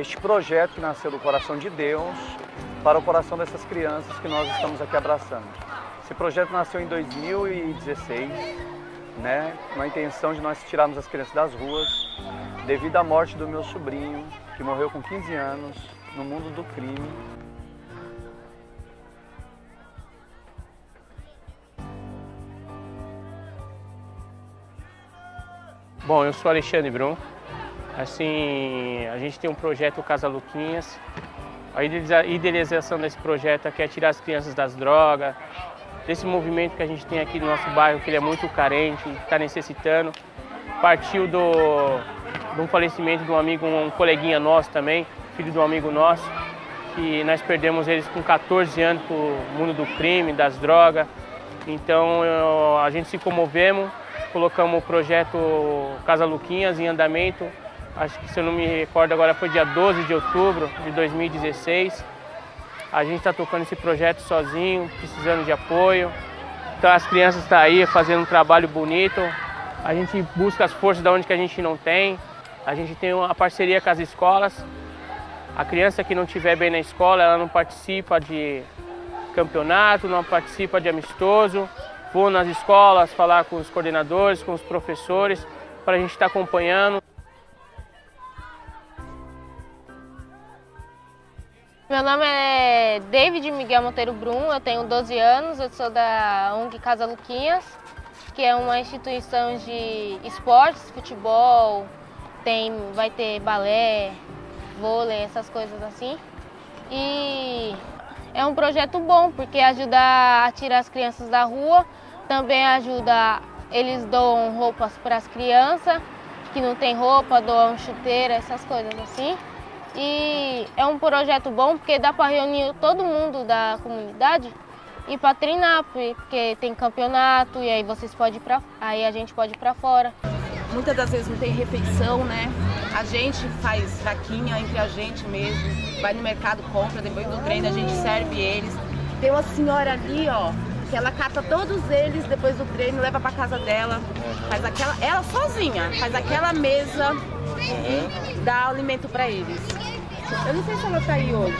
este projeto que nasceu do coração de Deus para o coração dessas crianças que nós estamos aqui abraçando. Esse projeto nasceu em 2016, né, com a intenção de nós tirarmos as crianças das ruas, devido à morte do meu sobrinho, que morreu com 15 anos no mundo do crime. Bom, eu sou Alexandre Brum. Assim, a gente tem um projeto Casa Luquinhas. A idealização desse projeto é tirar as crianças das drogas, desse movimento que a gente tem aqui no nosso bairro, que ele é muito carente, está necessitando. Partiu do, um falecimento de um amigo, um coleguinha nosso também, filho de um amigo nosso, que nós perdemos eles com 14 anos para o mundo do crime, das drogas. Então eu, a gente se comovemos colocamos o projeto Casa Luquinhas em andamento. Acho que, se eu não me recordo agora, foi dia 12 de outubro de 2016. A gente está tocando esse projeto sozinho, precisando de apoio. Então as crianças estão tá aí fazendo um trabalho bonito. A gente busca as forças da onde que a gente não tem. A gente tem uma parceria com as escolas. A criança que não estiver bem na escola, ela não participa de campeonato, não participa de amistoso. Vou nas escolas falar com os coordenadores, com os professores, para a gente estar tá acompanhando. Meu nome é David Miguel Monteiro Brum, eu tenho 12 anos, eu sou da ONG Casa Luquinhas, que é uma instituição de esportes, futebol, tem, vai ter balé, vôlei, essas coisas assim. E é um projeto bom, porque ajuda a tirar as crianças da rua, também ajuda, eles doam roupas para as crianças que não tem roupa, doam chuteira, essas coisas assim. E é um projeto bom porque dá para reunir todo mundo da comunidade e para treinar, porque tem campeonato e aí vocês podem pra, aí a gente pode ir para fora. Muitas das vezes não tem refeição, né? A gente faz vaquinha entre a gente mesmo, vai no mercado, compra, depois do treino a gente serve eles. Tem uma senhora ali, ó, que ela cata todos eles depois do treino, leva para casa dela, faz aquela, ela sozinha, faz aquela mesa e dá alimento para eles. Eu não sei se ela tá aí hoje.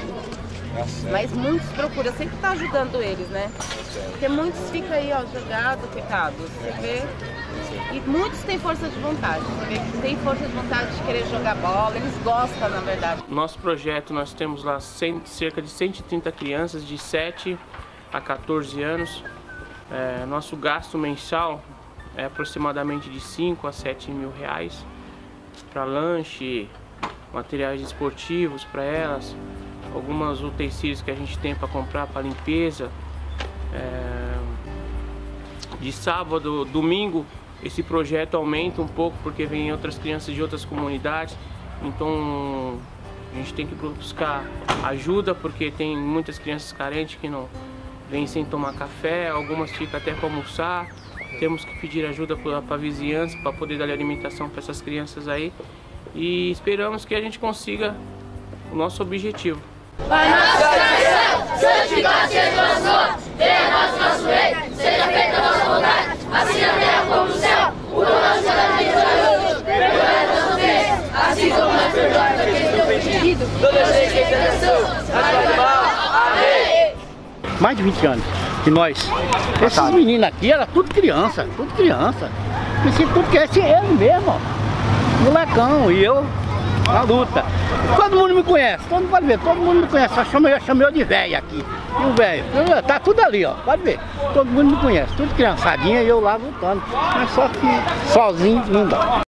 Tá Mas muitos procuram, sempre tá ajudando eles, né? Porque muitos ficam aí, ó, jogados, coitados. Você vê? E muitos têm força de vontade. Você vê que tem força de vontade de querer jogar bola, eles gostam, na verdade. Nosso projeto, nós temos lá cerca de 130 crianças de 7 a 14 anos. É, nosso gasto mensal é aproximadamente de 5 a 7 mil reais para lanche, materiais esportivos para elas, algumas utensílios que a gente tem para comprar para limpeza. É, de sábado, domingo, esse projeto aumenta um pouco porque vem outras crianças de outras comunidades, então a gente tem que buscar ajuda porque tem muitas crianças carentes que não vêm sem tomar café, algumas ficam até para almoçar. Temos que pedir ajuda para a vizinhança para poder dar alimentação para essas crianças aí e esperamos que a gente consiga o nosso objetivo. Pai nosso coração, santificado seja o nome, venha nosso, nosso reino, seja feita a nossa vontade, assim na terra como no céu. O pão nosso cada dia nos hoje, perdoai nossas ofensas, assim como nós perdoamos aqueles que têm ofendido. Não deixeis que tentação, mal. Amém. Mais de 20 anos que nós, esses meninos aqui, era tudo criança, tudo criança. Esse tudo que é esse ele mesmo, molecão, e eu na luta. Todo mundo me conhece, todo mundo pode ver, todo mundo me conhece, só chama, eu chamo eu de velho aqui. E o velho, tá tudo ali, ó, pode ver. Todo mundo me conhece, tudo criançadinha e eu lá lutando. Mas só que sozinho não dá.